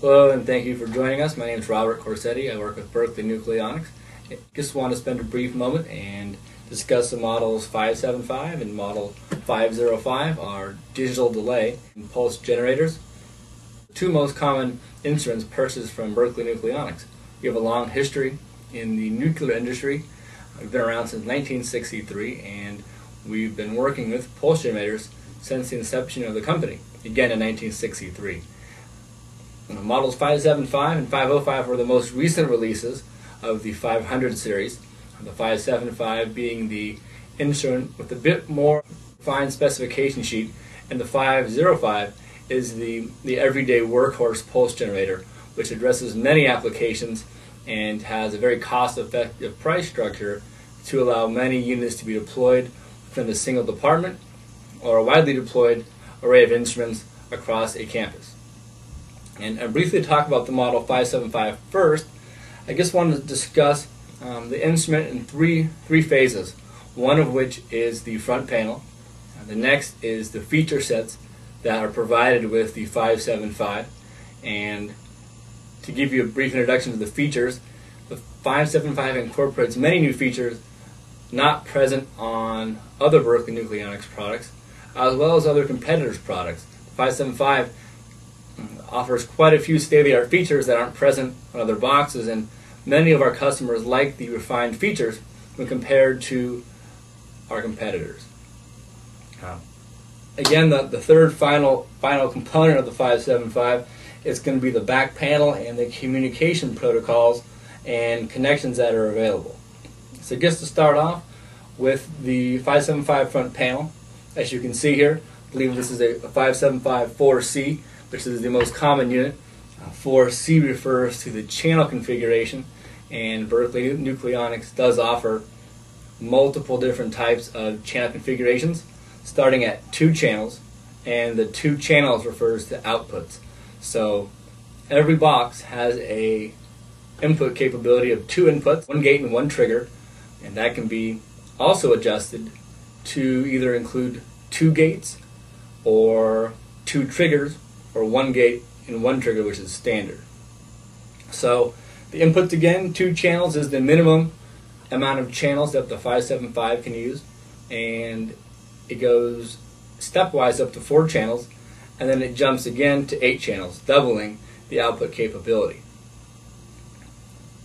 Hello and thank you for joining us. My name is Robert Corsetti. I work with Berkeley Nucleonics. I just want to spend a brief moment and discuss the models 575 and model 505, our digital delay and pulse generators. The two most common instruments purchased from Berkeley Nucleonics. We have a long history in the nuclear industry. We've been around since 1963 and we've been working with pulse generators since the inception of the company, again in 1963. Models 575 and 505 were the most recent releases of the 500 series, the 575 being the instrument with a bit more fine specification sheet, and the 505 is the, the everyday workhorse pulse generator, which addresses many applications and has a very cost effective price structure to allow many units to be deployed within a single department or a widely deployed array of instruments across a campus. And I briefly talk about the Model 575 first. I just want to discuss um, the instrument in three, three phases, one of which is the front panel. Uh, the next is the feature sets that are provided with the 575. And to give you a brief introduction to the features, the 575 incorporates many new features not present on other Berkeley Nucleonics products, as well as other competitors' products. The 575 offers quite a few state-of-the-art features that aren't present on other boxes, and many of our customers like the refined features when compared to our competitors. Um, again, the, the third final final component of the 575 is going to be the back panel and the communication protocols and connections that are available. So just to start off with the 575 front panel, as you can see here, I believe this is a 575 4C which is the most common unit. Uh, 4C refers to the channel configuration, and Berkeley Nucleonics does offer multiple different types of channel configurations, starting at two channels, and the two channels refers to outputs. So every box has a input capability of two inputs, one gate and one trigger, and that can be also adjusted to either include two gates or two triggers or one gate and one trigger, which is standard. So the inputs again, two channels is the minimum amount of channels that the 575 can use, and it goes stepwise up to four channels, and then it jumps again to eight channels, doubling the output capability.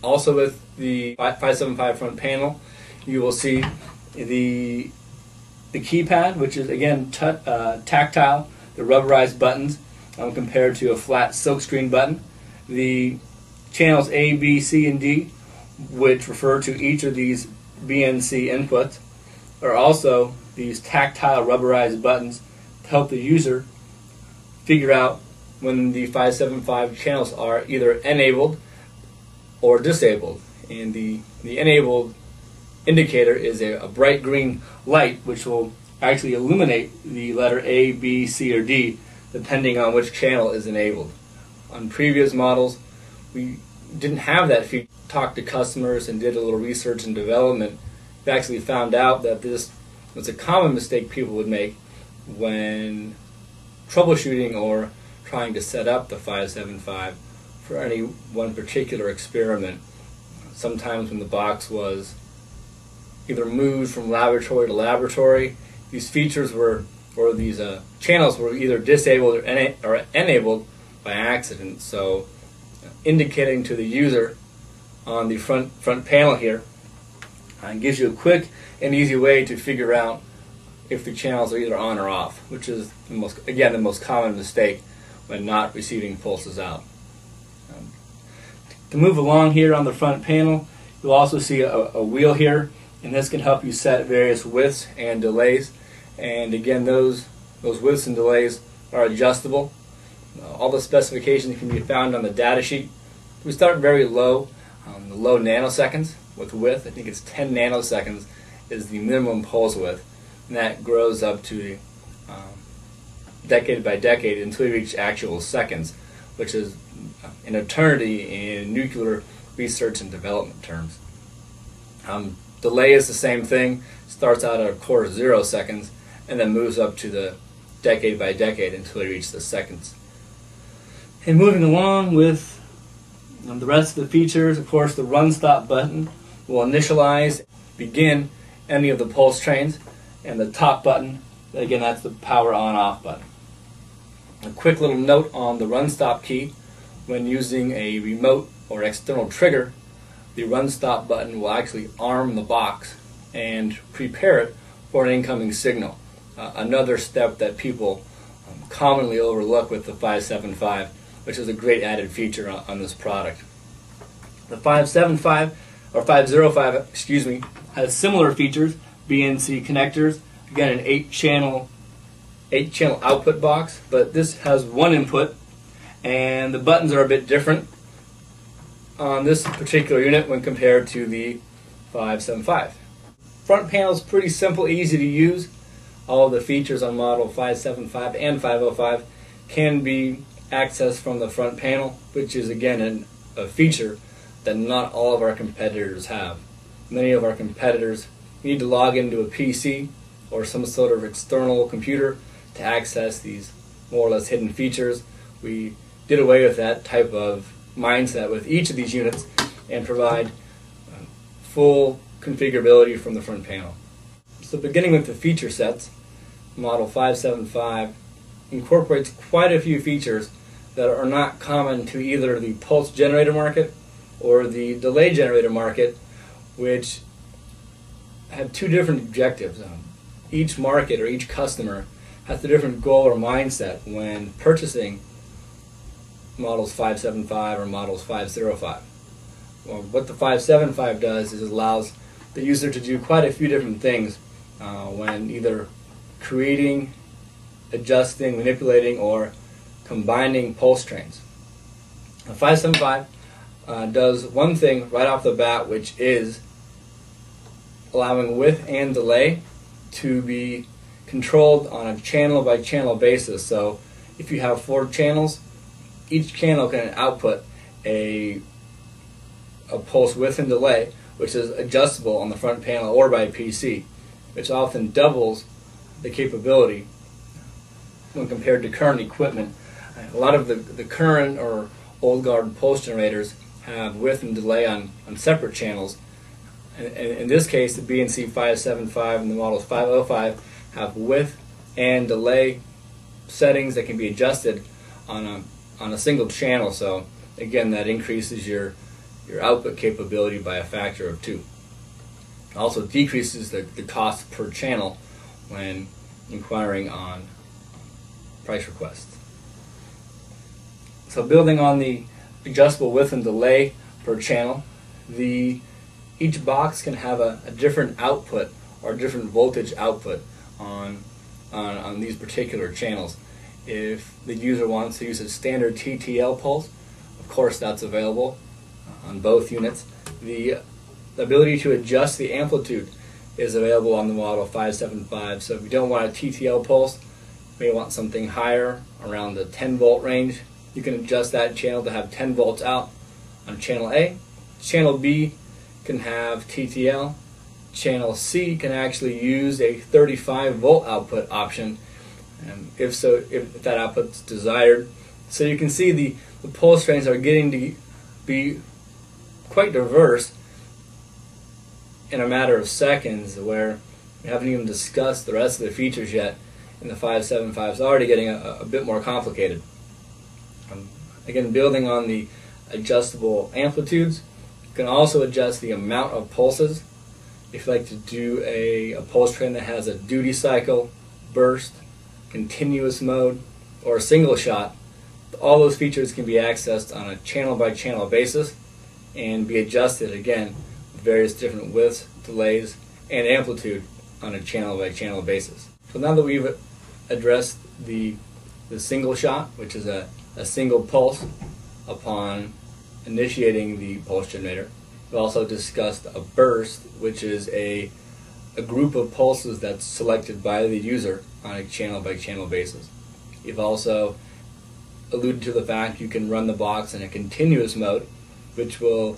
Also with the 575 front panel, you will see the the keypad, which is again uh, tactile, the rubberized buttons, um, compared to a flat silkscreen button. The channels A, B, C, and D, which refer to each of these BNC inputs, are also these tactile rubberized buttons to help the user figure out when the 575 channels are either enabled or disabled. And the, the enabled indicator is a, a bright green light which will actually illuminate the letter A, B, C, or D depending on which channel is enabled. On previous models, we didn't have that feature. Talked to customers and did a little research and development. We actually found out that this was a common mistake people would make when troubleshooting or trying to set up the 575 for any one particular experiment. Sometimes when the box was either moved from laboratory to laboratory, these features were or these uh, channels were either disabled or, ena- or enabled by accident. So, indicating to the user on the front front panel here uh, gives you a quick and easy way to figure out if the channels are either on or off, which is the most again the most common mistake when not receiving pulses out. Um, to move along here on the front panel, you'll also see a, a wheel here, and this can help you set various widths and delays. And again, those, those widths and delays are adjustable. Uh, all the specifications can be found on the data sheet. We start very low, um, the low nanoseconds with width. I think it's 10 nanoseconds is the minimum pulse width. And that grows up to um, decade by decade until we reach actual seconds, which is an eternity in nuclear research and development terms. Um, delay is the same thing, starts out at a core zero seconds and then moves up to the decade by decade until we reach the seconds. And moving along with um, the rest of the features, of course, the run stop button will initialize, begin any of the pulse trains, and the top button, again, that's the power on off button. A quick little note on the run stop key when using a remote or external trigger, the run stop button will actually arm the box and prepare it for an incoming signal. Uh, another step that people um, commonly overlook with the 575 which is a great added feature on, on this product. The 575 or 505, excuse me, has similar features, BNC connectors, again an 8 channel 8 channel output box, but this has one input and the buttons are a bit different on this particular unit when compared to the 575. Front panel is pretty simple, easy to use. All the features on model 575 and 505 can be accessed from the front panel, which is again an, a feature that not all of our competitors have. Many of our competitors need to log into a PC or some sort of external computer to access these more or less hidden features. We did away with that type of mindset with each of these units and provide uh, full configurability from the front panel. So beginning with the feature sets, Model 575 incorporates quite a few features that are not common to either the pulse generator market or the delay generator market, which have two different objectives. Each market or each customer has a different goal or mindset when purchasing models 575 or models 505. Well, what the 575 does is it allows the user to do quite a few different things uh, when either creating, adjusting, manipulating, or combining pulse trains. The 575 uh, does one thing right off the bat, which is allowing width and delay to be controlled on a channel by channel basis. So if you have four channels, each channel can output a, a pulse width and delay, which is adjustable on the front panel or by PC, which often doubles the capability when compared to current equipment a lot of the, the current or old guard pulse generators have width and delay on, on separate channels. And, in this case, the BNC 575 and the models 505 have width and delay settings that can be adjusted on a, on a single channel. So again, that increases your, your output capability by a factor of two. Also decreases the, the cost per channel when inquiring on price requests. So building on the adjustable width and delay per channel, the each box can have a, a different output or different voltage output on, on, on these particular channels. If the user wants to use a standard TTL pulse, of course that's available on both units. The ability to adjust the amplitude is available on the model 575. So if you don't want a TTL pulse, may want something higher around the 10 volt range you can adjust that channel to have 10 volts out on channel A. Channel B can have TTL. Channel C can actually use a 35 volt output option, um, if so, if that output's desired. So you can see the, the pulse trains are getting to be quite diverse in a matter of seconds where we haven't even discussed the rest of the features yet and the 575 is already getting a, a bit more complicated. Um, again, building on the adjustable amplitudes, you can also adjust the amount of pulses. If you like to do a, a pulse train that has a duty cycle, burst, continuous mode, or a single shot, all those features can be accessed on a channel by channel basis and be adjusted again various different widths, delays, and amplitude on a channel by channel basis. So now that we've addressed the, the single shot, which is a a single pulse upon initiating the pulse generator. we've also discussed a burst, which is a, a group of pulses that's selected by the user on a channel by channel basis. You've also alluded to the fact you can run the box in a continuous mode, which will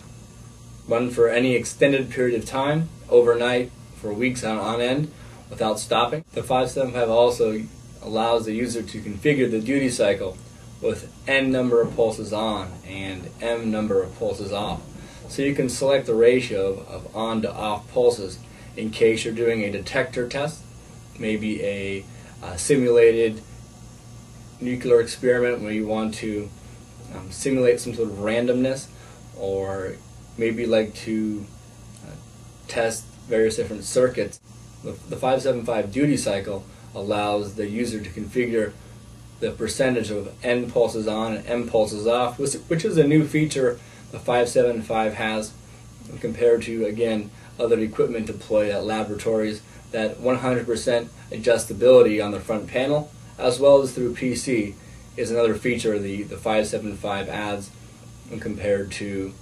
run for any extended period of time, overnight, for weeks on, on end, without stopping. The 575 also allows the user to configure the duty cycle with n number of pulses on and m number of pulses off. So you can select the ratio of on to off pulses in case you're doing a detector test, maybe a, a simulated nuclear experiment where you want to um, simulate some sort of randomness, or maybe like to uh, test various different circuits. The, the 575 duty cycle allows the user to configure the percentage of N pulses on and M pulses off, which is a new feature the 575 has compared to, again, other equipment deployed at laboratories that 100% adjustability on the front panel as well as through PC is another feature the, the 575 adds compared to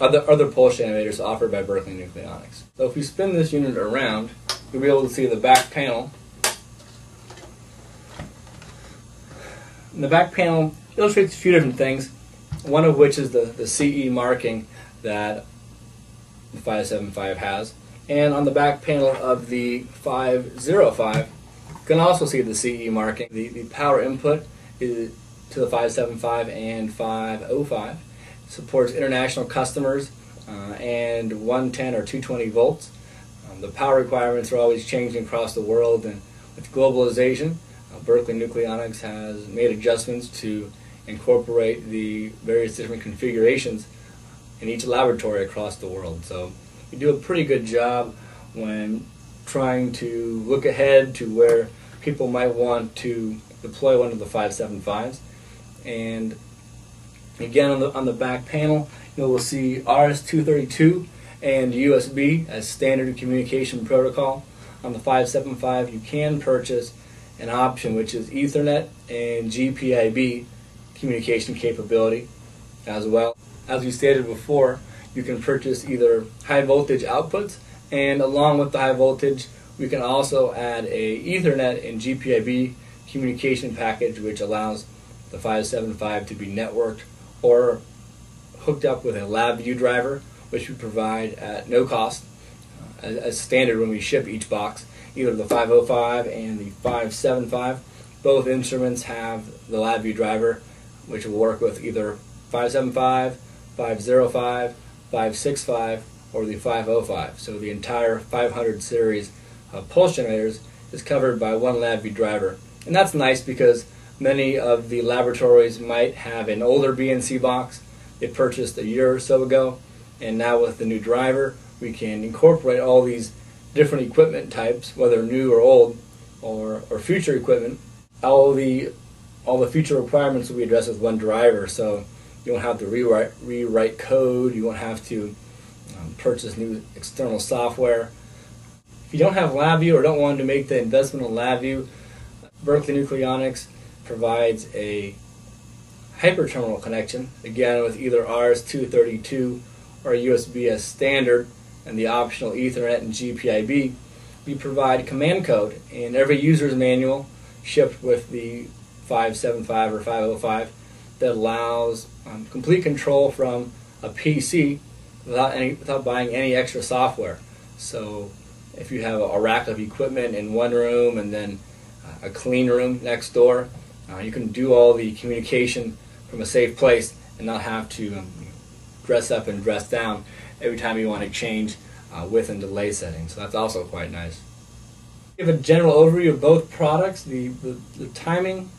other, other pulse generators offered by Berkeley Nucleonics. So if we spin this unit around, you'll be able to see the back panel. And the back panel illustrates a few different things, one of which is the, the CE marking that the 575 has. And on the back panel of the 505, you can also see the CE marking. The, the power input is to the 575 and 505. Supports international customers uh, and 110 or 220 volts. Um, the power requirements are always changing across the world, and with globalization, uh, Berkeley Nucleonics has made adjustments to incorporate the various different configurations in each laboratory across the world. So we do a pretty good job when trying to look ahead to where people might want to deploy one of the 575s. And again, on the, on the back panel, you we'll see RS-232 and USB as standard communication protocol. On the 575, you can purchase an option which is Ethernet and GPIB communication capability as well. As we stated before, you can purchase either high voltage outputs and along with the high voltage we can also add a Ethernet and GPIB communication package which allows the 575 to be networked or hooked up with a LabVIEW driver which we provide at no cost uh, as standard when we ship each box. Either the 505 and the 575, both instruments have the LabVIEW driver which will work with either 575, 505, 565, or the 505. So the entire 500 series of pulse generators is covered by one LabVIEW driver. And that's nice because many of the laboratories might have an older BNC box they purchased a year or so ago. And now with the new driver, we can incorporate all these different equipment types, whether new or old, or, or future equipment. All the all the future requirements will be addressed with one driver. So you won't have to rewrite rewrite code. You won't have to um, purchase new external software. If you don't have LabVIEW or don't want to make the investment in LabVIEW, Berkeley Nucleonics provides a hyperterminal connection, again with either RS-232 or USB as standard, and the optional Ethernet and GPIB. We provide command code in every user's manual shipped with the 575 or 505 that allows um, complete control from a PC without any without buying any extra software. So if you have a rack of equipment in one room and then a clean room next door, uh, you can do all the communication from a safe place and not have to um, dress up and dress down every time you want to change uh, width and delay settings. So that's also quite nice. Give a general overview of both products, the, the, the timing,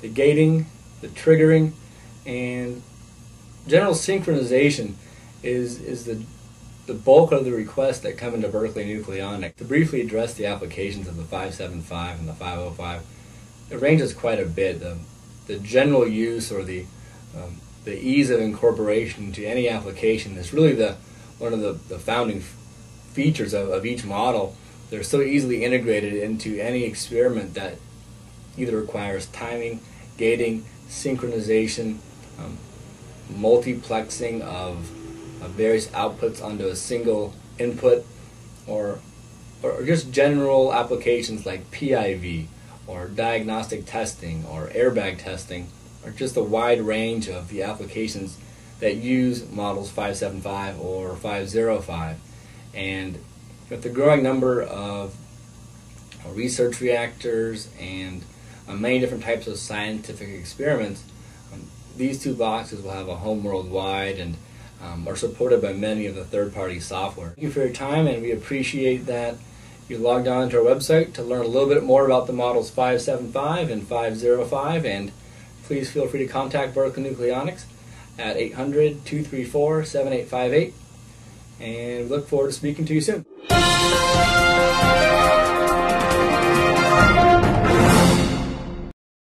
the gating, the triggering, and general synchronization is, is the, the bulk of the requests that come into Berkeley Nucleonic. To briefly address the applications of the 575 and the 505, it ranges quite a bit. The, the general use or the, um, the ease of incorporation to any application is really the, one of the, the founding features of, of each model. They're so easily integrated into any experiment that either requires timing, gating, synchronization, um, multiplexing of, of, various outputs onto a single input, or, or just general applications like PIV, or diagnostic testing, or airbag testing, or just a wide range of the applications that use models 575 or 505. And with the growing number of research reactors and uh, many different types of scientific experiments. Um, these two boxes will have a home worldwide and um, are supported by many of the third-party software. Thank you for your time, and we appreciate that you logged on to our website to learn a little bit more about the models 575 and 505, and please feel free to contact Berkeley Nucleonics at 800 234 7858. And we look forward to speaking to you soon.